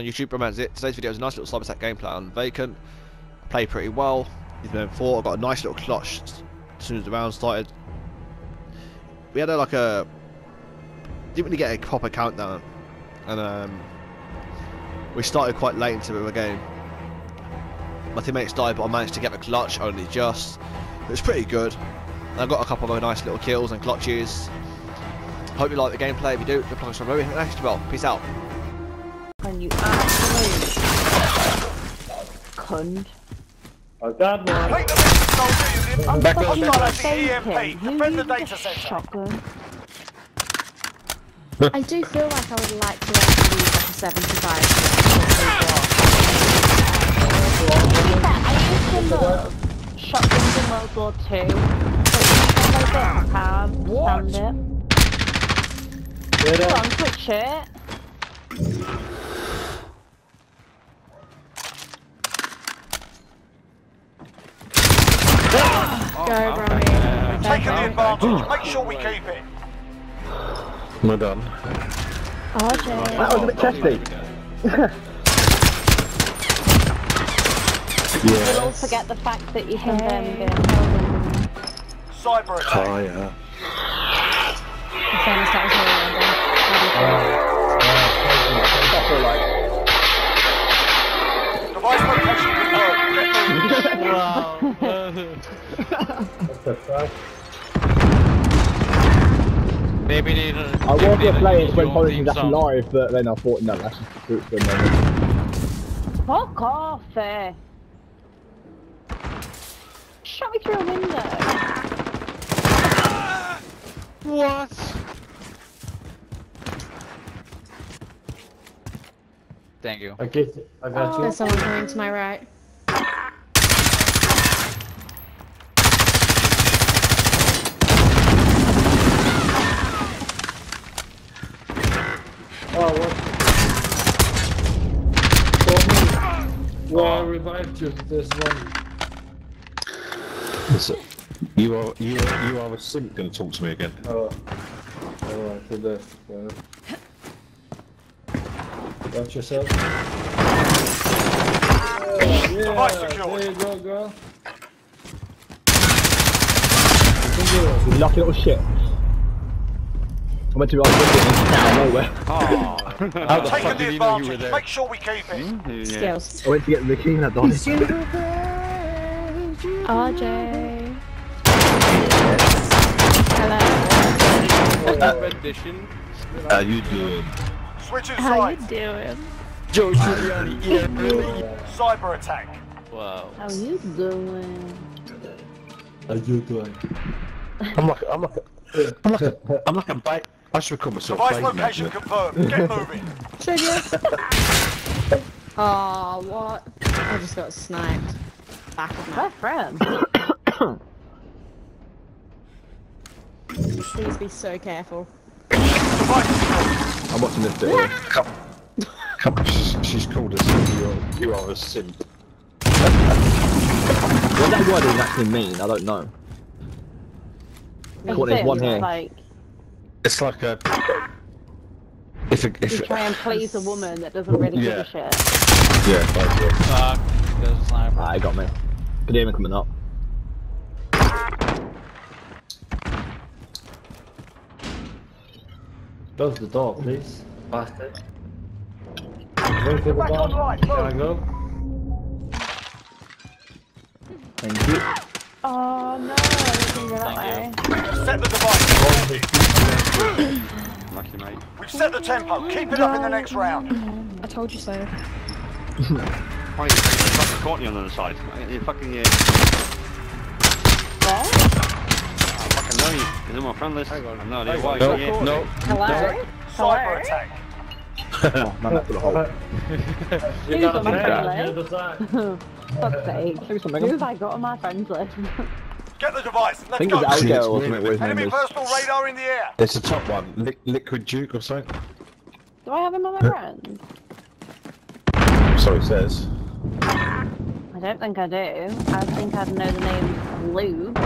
on YouTube, Romance it. Today's video is a nice little cyber gameplay on Vacant. I played pretty well. He's been four. I got a nice little clutch as soon as the round started. We had a, like a didn't really get a proper countdown, and um, we started quite late into the game. My teammates died, but I managed to get the clutch only just. It was pretty good. I got a couple of nice little kills and clutches. Hope you like the gameplay. If you do, the plug. Next, well, peace out. And you absolute cunt. I got one. Complete the mission, soldier unit. I'm Back fucking on, not back a EMP, defend the data center. shotgun? I do feel like I would like to actually use like a 75 I used to love shotguns in World War Two. But when I got can't stand it. Get Go up. on, switch it. Go, Brummy. Taking the advantage. Make sure we keep it. Well done. RJ. That was a bit testy. You'll Yeah. forget the fact that you can then be Cyber attack. Oh, yeah. Fairness, that was really well done. Device location confirmed. Get. What the fuck? Maybe they don't. I was maybe going they to play it when use your Collins was actually song. live, but then I thought, no, that's just the fruit for a moment. Fuck off, eh? Shot me through a window. What? Thank you. I get it. I got you. There's someone coming to my right. Oh, what? Well, I revived you. This one. You are you are you are a simp going to talk to me again? Oh. Alright, to this. Yeah. Got yourself. Oh, yeah, yeah, there you go, girl. You lucky little shit. I went to be honest out of nowhere. Ah. How the fuck Taking the he know you were advantage. there? Make sure we keep it. Mm-hmm, Skills. I went to get the key and I died. RJ. Hello. rendition. How you doing? Switching How you doing? Joe Giuliani, yeah, really? Cyber attack. Wow. How you doing? How you doing? I'm like I'm like a, I'm like a, I'm like a bait. I should call myself Device location confirmed. Get moving. Trigger. Oh, what? I just got sniped. Back of My my. friend. Please be so careful. Device. I'm watching this bit. Come, come on, she's, she's called us. You are, you are a simp. What that word does actually mean, I don't know. Cool, there's one here. Like, It's like a if a, you try and please a woman that doesn't really give a shit. yeah like, yeah. Fuck. There's a sniper. Ah, he got me. Could hear him coming up. Close the door, please. Bastard. Wait for the Back door. online. Can I Move. go? Thank you. Oh no, I didn't go that Thank way. Set the device. Lucky mate. We've set the tempo. Keep it up in the next round. I told you so. Oh, you fucking Courtney on the other side. You fucking, yeah. What? I fucking know you. You're in my friend list. I have no idea why. No, yeah. no. Hello? Cyber attack. Oh, man, that's for hole. you got on my friend list. Fuck's sake. Who have I got on my friends list? Get the device. Let's think go. it's See, Aljo it's or weird, something with his name Enemy is. personal radar in the air. It's the top one, Li- Liquid Duke or something. Do I have him on my friends? So it says. I don't think I do. I think I'd know the name Lube.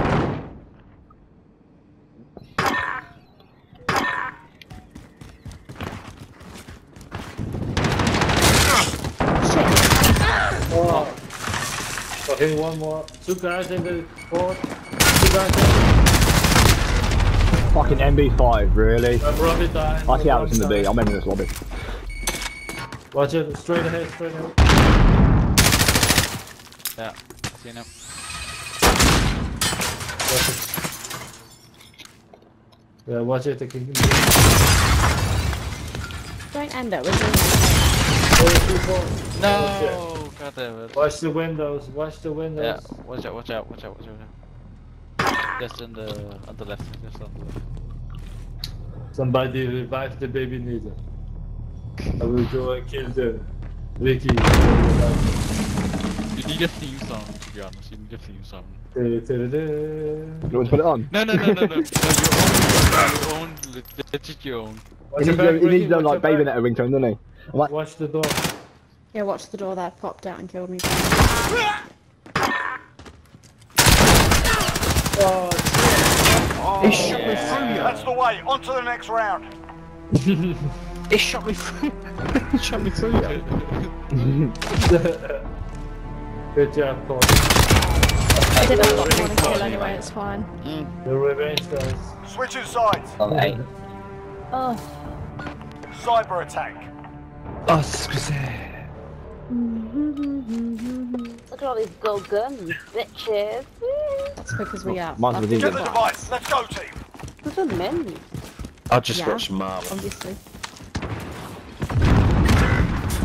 Okay, one more. Two guys in the port. Two guys in. Fucking MP5, really? I'm probably dying. I see how it's in the B. I'm in this lobby. Watch it. Straight ahead. Straight ahead. Yeah, see him. Watch it. Yeah, watch it. They can. Don't end it. We're doing Oh, two, four. No! Oh, God damn it. Watch the windows. Watch the windows. Yeah, watch out, watch out, watch out, watch out. Just in the on the left, just on the left. Somebody revive the baby needle. I will go and kill them. Ricky. You need a theme song, to be honest. You need a theme song. You want to put it on? No, no, no, no, no. no your own, your own, legit your own. He needs, back, to- he needs to like baby back. net ringtone, doesn't he? Like, Watch the door. Yeah, watch the door there. Popped out and killed me. Oh, He shot me through you. That's the way. On to the next round. He shot me through. he shot me through you. Good job, Paul. I did have a lot to kill anyway. It's fine. The revenge guys. Switching sides. Oh, oh, Cyber attack. Oh, scusi. Mm-hmm. look at all these gold guns, bitches. That's because we are. Mine's with Get the England. device. Let's go, team. Look at men. I just Yeah. watched Marlon. Obviously.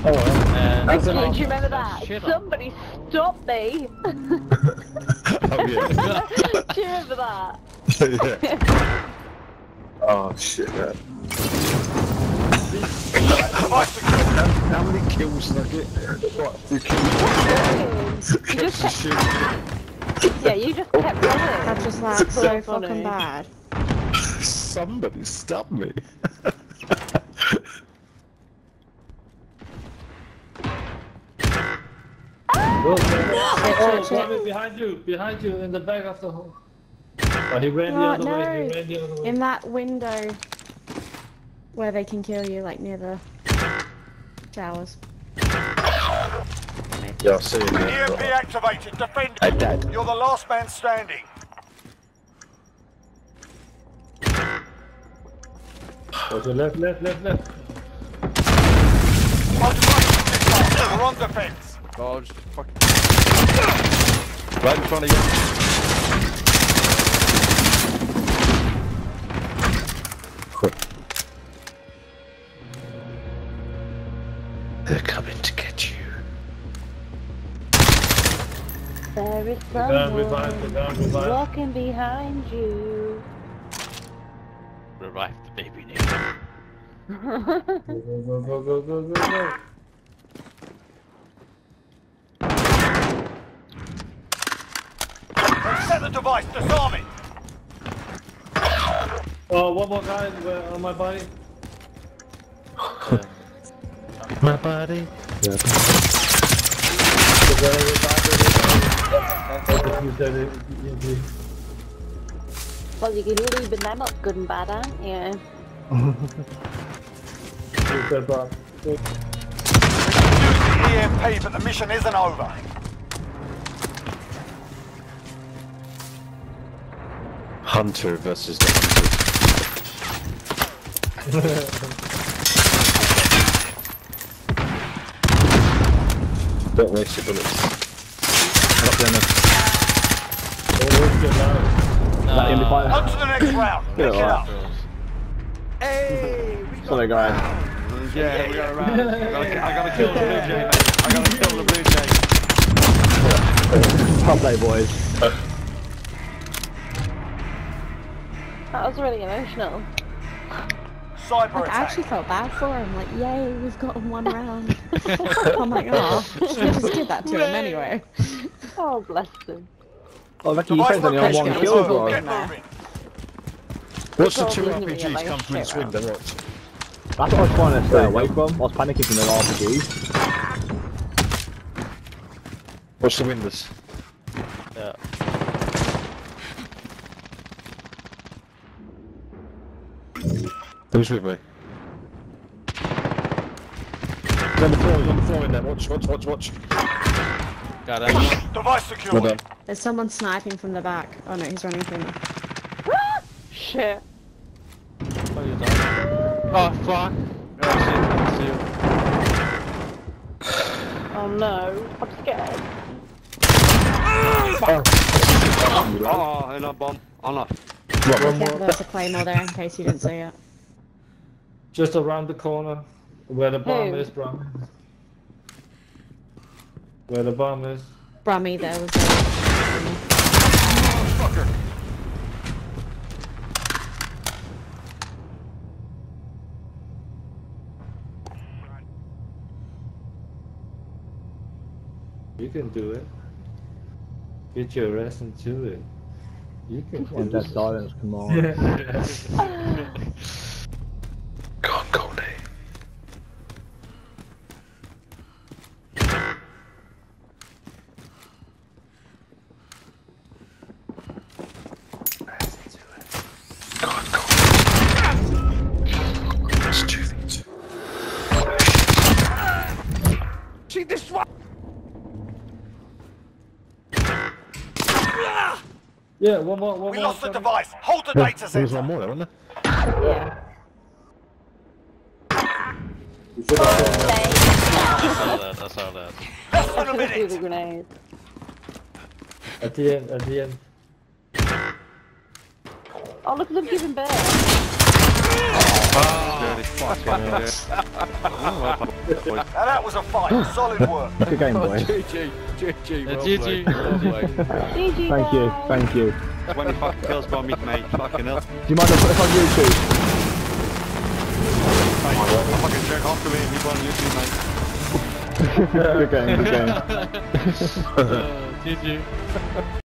Oh, well. And That's oh, Do you remember that? Somebody stop me. oh yeah. Do you remember that? yeah. Oh shit, man. Device secured. How many kills did I get? What? Two kills. You just kept, Shooting. yeah, you just kept oh. running. I'm just like So so funny. fucking bad. Somebody stop me. Well, oh, shit, shit. Behind you, behind you, in the back of the hole. Oh, he ran the Oh, other way, no. he ran the other way. In that window where they can kill you, like near the showers. Yeah, I see him EMP there. activated. Defend. Hey, Dad. You're the last man standing. Go to left, left, left, left. Motivation missile. We're on defense. Oh, just fucking. Right in front of you. They're coming to get you. There is The gun revive, the someone gun revive. walking behind you. Revive the baby name. Go, go, go, go, go, go, go. Set the device. Disarm it. Oh, one more guy uh, on my body. My body. The guy revived it. Execute that EMP. Well, you can leave them up good and bad, aren't you? Shoot bomb. Use the EMP, but the mission isn't over. Hunter versus the hunted. Don't waste your bullets. Not there, Oh, let's. That in the On to the next round. Pick it right. up. Sorry, guys. Yeah, we got around. I gotta, I gotta kill the blue jay, man. I gotta kill the blue jay. Top play, boys. That was really emotional. Cyber Like, I actually felt bad for him. Like, yay, we've got him one round. I'm like, oh, we just did that to him anyway. Oh, bless them. Oh, Becky, you Device only on one kill, go. bro. Get Nah. moving. Watch the two all RPGs like come through this window, watch. That's what I was trying to stay away from. I was panicking from the RPGs. Watch the windows. Yeah. Who's with me? Number four, number four in there. Watch, watch, watch, watch. Got him. Device secured. There's someone sniping from the back. Oh no, he's running through me. Shit. Oh, you died. Oh, fuck. Oh, shit. See you. Oh no. I'm scared. Oh, and a bomb. On off. One Yeah, more. there's a claymore there in case you didn't see it. Just around the corner. Where the bomb Who? is, Bram. Where the bomb is. Brummy there was a... You can do it. Get your ass into it. You can Come on, do dead silence, come on. Go on, Goldie. Go on, Goldie. It's two things. See this one? Yeah, one more, one We more. lost the device. Hold the data There was one more there, wasn't there? Yeah. You should have that. I saw that, I saw that. Less than a I threw the grenade. At the end, at the end. Oh, look at them giving birth. Dirty fucking hell. Now that was a fight. Solid work. Good game, boy. GG, GG, well GG. well. GG, Thank you, thank you. 20 fucking kills by me, mate. Fucking hell. Do you mind if I put this on YouTube? I fucking jerk off to me if you want on YouTube, mate. good game, good game. Uh, GG.